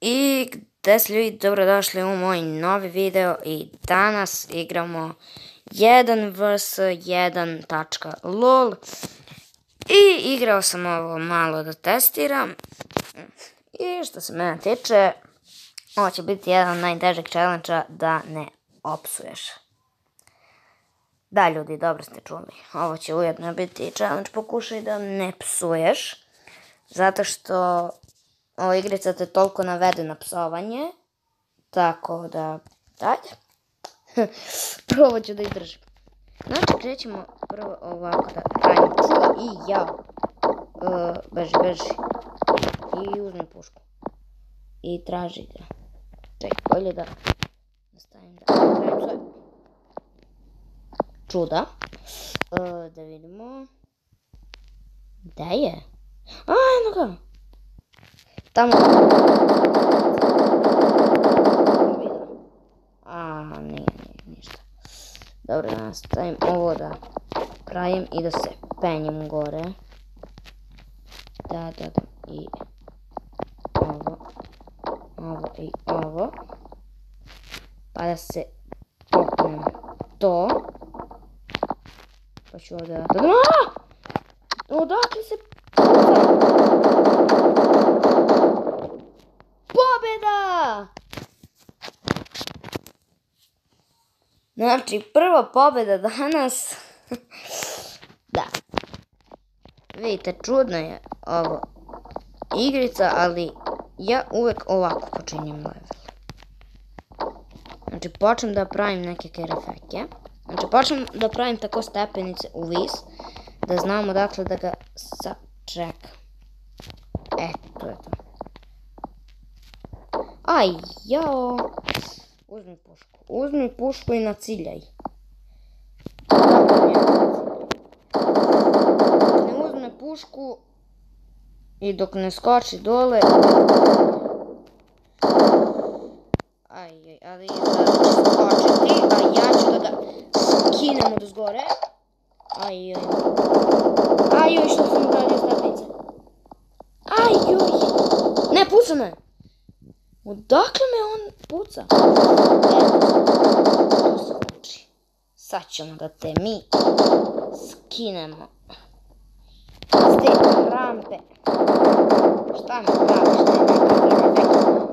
I gde se ljudi, dobrodošli u moj novi video i danas igramo 1 vs 1.lol i igrao sam ovo malo da testiram i što se mene tiče ovo će biti jedan od najtežeg challenge da ne opsuješ. Da ljudi, dobro ste čuli. Ovo će ujedno biti challenge pokušaj da ne psuješ. Zato što ova igrica te toliko navede na psovanje. Tako da, dalje. Prvo ću da izdržim. Znači, krećemo prvo ovako da pravim čuda i ja. Uh, beži, beži. I uzmi pušku. I traži ga. Čekaj, bolje da nastavim da pravim sve. Čuda. Uh, da vidimo. Gde je? A, nije, nije, ništa. Dobro, nastavim ovo da pravim i da se penjem gore. Da, da, da. I ovo. Ovo i ovo. Pa da se popnem to. Pa ću ovdje da... Odakle se Pobjeda! Znači, prva pobjeda danas. da. Vidite, čudno je ovo igrica, ali ja uvek ovako počinjem level. Znači, počnem da pravim neke kerefeke. Znači, počnem da pravim tako stepenice u vis, da znamo dakle da ga sačeka. E, to je to. Aj, jao. Uzmi pušku. Uzmi pušku i naciljaj. Ne uzme pušku i dok ne skoči dole. Aj, ali izgleda će skočiti, a ja ću da ga skinem od zgore. Aj, aj. Aj, što sam uradio stepnice. Aj. Ne, puca me. Odakle uči. Sad ćemo da te mi skinemo. S rampe. Šta mi praviš?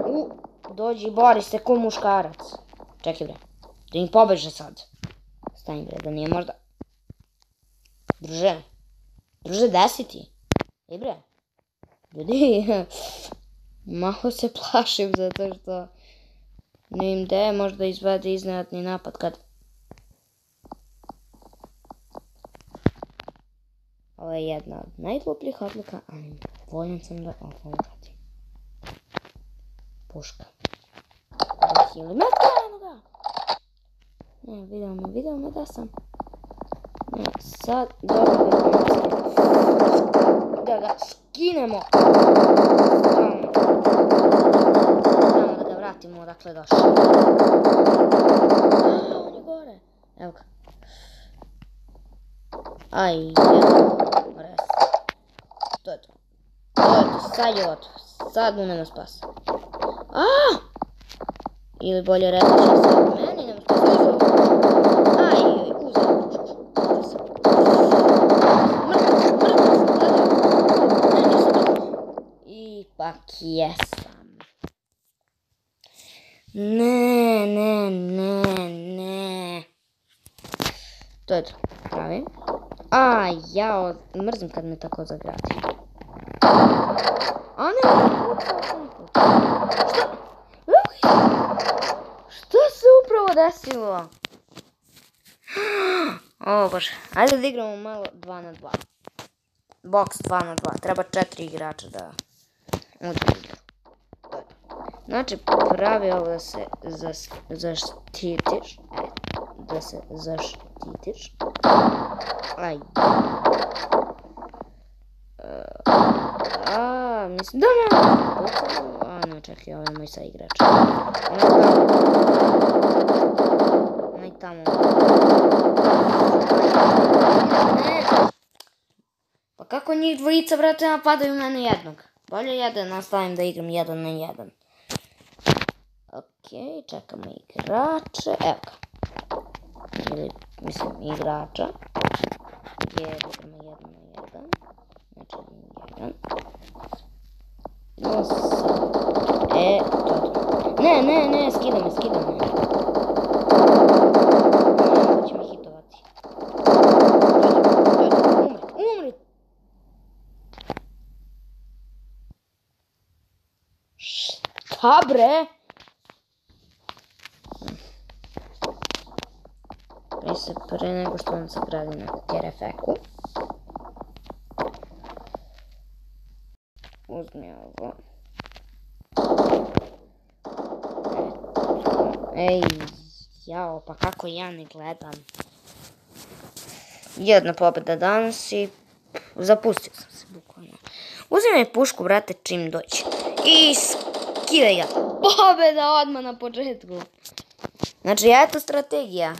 U, dođi, bori se ko muškarac. Čekaj bre, da im pobeže sad. Stani bre, da nije možda... Druže, druže, ti? Ej bre, ljudi, Malo se plašim zato što ne im da je možda izvede iznenadni napad kad... Ovo je jedna od najglupljih odluka, ali voljan sam da ovo uradim. Puška. Ili metka, eno ga! Ne, video me, video me da sam. Ne, sad dobro da ga skinemo. Vratimo odakle došao. A, on je gore. Evo ga. Aj, evo. Res. To je to. To je to, sad je gotovo. Sad mu nema spasa. A! Ili bolje reći, sad meni nema spasa. Aj, uzeo. Ipak jesam. Ne, ne, ne, ne. To je to. Pravi. A, ja mrzim kad me tako zagradi. A ne, Šta? Šta se upravo desilo? O bože, ajde da igramo malo 2 na 2. Box 2 na 2. Treba 4 igrača da uđe. Znači, pravi ovo da se zaštitiš. Da se zaštitiš. Aj. A, mislim, da ne. A, čekaj, ovo je moj sa igrač. Onaj tamo. Onaj tamo. Pa kako njih dvojica, brate, napadaju mene jednog? Bolje ja da nastavim da igram jedan na jedan. Ok, čekamo igrače. Evo ga. Ili, mislim, igrača. Jer igramo jedan na jedan. Znači, jedan. No, sad. E, to je. Ne, ne, ne, skida me, skida me. Ne. Umri, bre? Pre nego što vam se gradi na kerefeku. Uzmi ovo. Ej, jao, pa kako ja ne gledam. Jedna pobjeda danas i zapustio sam se bukvalno. Uzimaj pušku, brate, čim dođe. I skidaj ga. Pobjeda odmah na početku. Znači, eto strategija.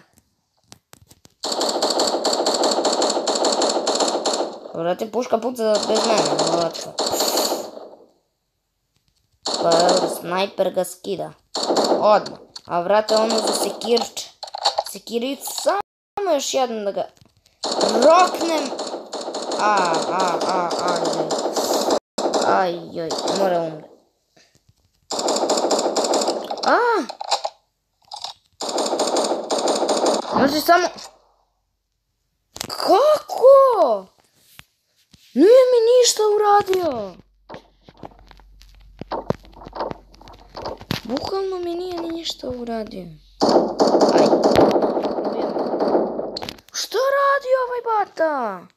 Bez mene. Ovako. Pa evo, snajper ga skida. Odmah. A vrate ono za sekirče. Sekiricu samo još jednom da ga roknem. A, a, a, a, aj. Aj, joj, mora umre. A! Može samo... Nije mi ništa uradio. Bukvalno mi nije ništa uradio. Aj. Što radi ovaj bata?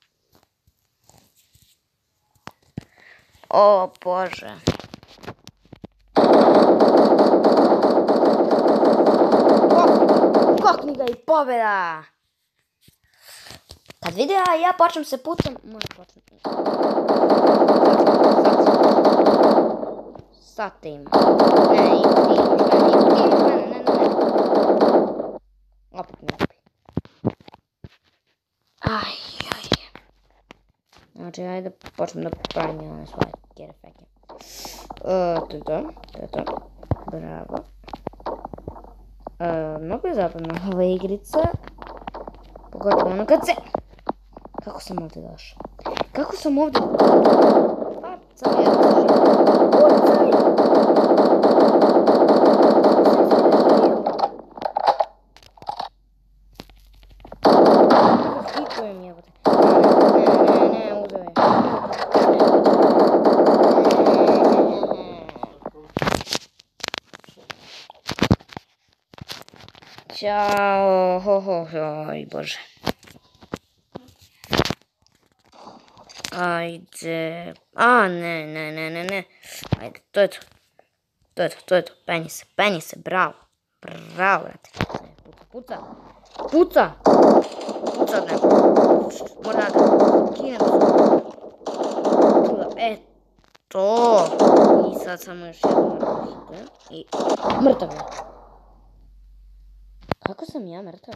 O bože. Kokni ga i pobjeda! відео, а я бачим се путем. Може почнем. Сатим. Не, і ти, не, не, не, не. Опит, не опит. Ай, ай. Значи, айде почнем да правим на своя керефеки. Туто, туто. Браво. Много западно выиграется. Погодь, ну-ка, цель. To je to, to je to. Bravo. Uh, mnogo je zabavna ova igrica. Pogotovo ono kad se... Ajde. A, ne, ne, ne, ne, ne. Ajde, to je to. To je to, to je to. Penji se, penji se, bravo. Bravo, brate. Puca, puca. Puca! Puca, ne. Mora da kinem. Čuda, e, to. I sad samo još jedno. I mrtav je. Kako sam ja mrtav?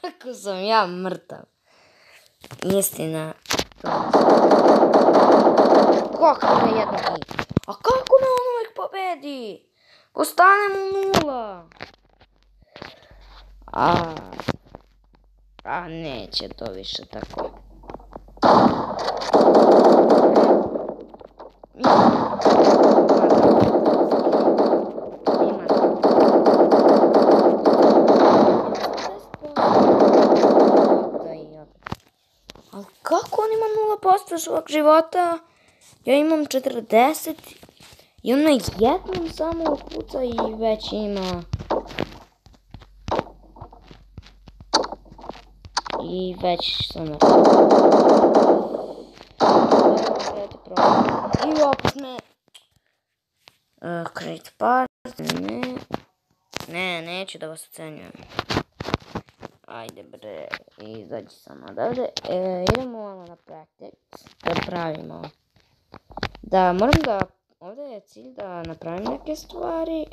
Kako sam ja mrtav? Istina. Kako ne jedno i? A kako ne on uvijek pobedi? Nula. A, a neće to više tako. Ima. Ali kako 0% svog života? Ja imam 40 i on jednom samo puca i već ima... I već sam na... I opet me... Create part, ne... Ne, neću da vas ocenjujem. Ajde bre, izađi sam odavde. E, idemo malo na practice, da pravimo. Da, moram da, ovdje je cilj da napravim neke stvari.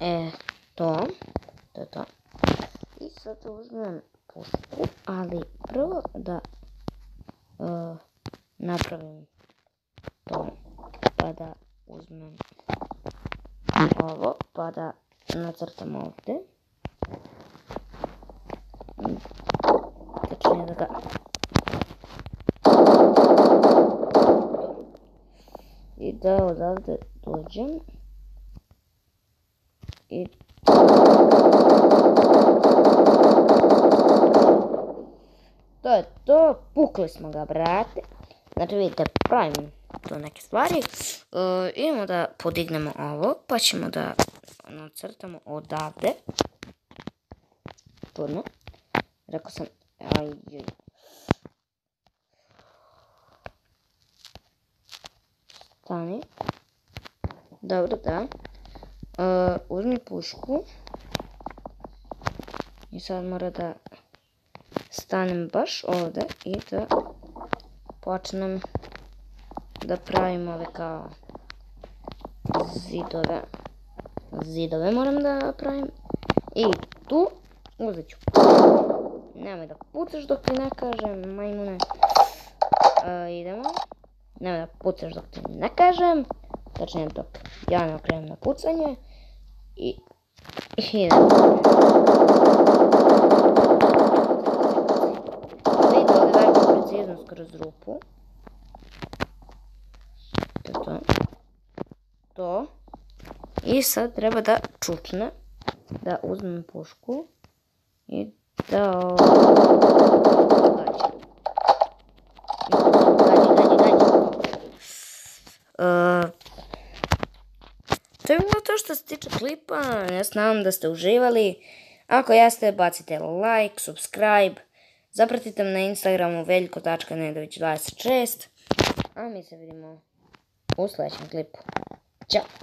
E, to, to je to. I sad uzmem pušku, ali prvo da uh, napravim pa da uzmem ovo, pa da nacrtam ovdje. Tačnije da ga i da odavde dođem i to je to, pukli smo ga brate znači vidite pravim to neke stvari uh, idemo da podignemo ovo pa ćemo da nacrtamo odavde Turno. rekao sam aj. Stani. Dobro, da. Uh, uzmi pušku. I sad mora da stanem baš ovdje i da počnem da pravim ove kao zidove. Zidove moram da pravim. I tu uzet ću. Nemoj da pucaš dok ti ne kažem, majmune. Uh, idemo. Nemoj da pucaš dok ti ne kažem. Tačnije dok ja ne okrenem na pucanje. I idemo. Vidite ovdje veliku preciznost kroz rupu. To to. I sad treba da čučne. Da uzmem pušku. I da... Uh, to je bilo to što se tiče klipa. Ja nadam da ste uživali. Ako jeste, bacite like, subscribe. Zapratite me na Instagramu veljko.nedović26. A mi se vidimo Boss Legend Clip. Ciao.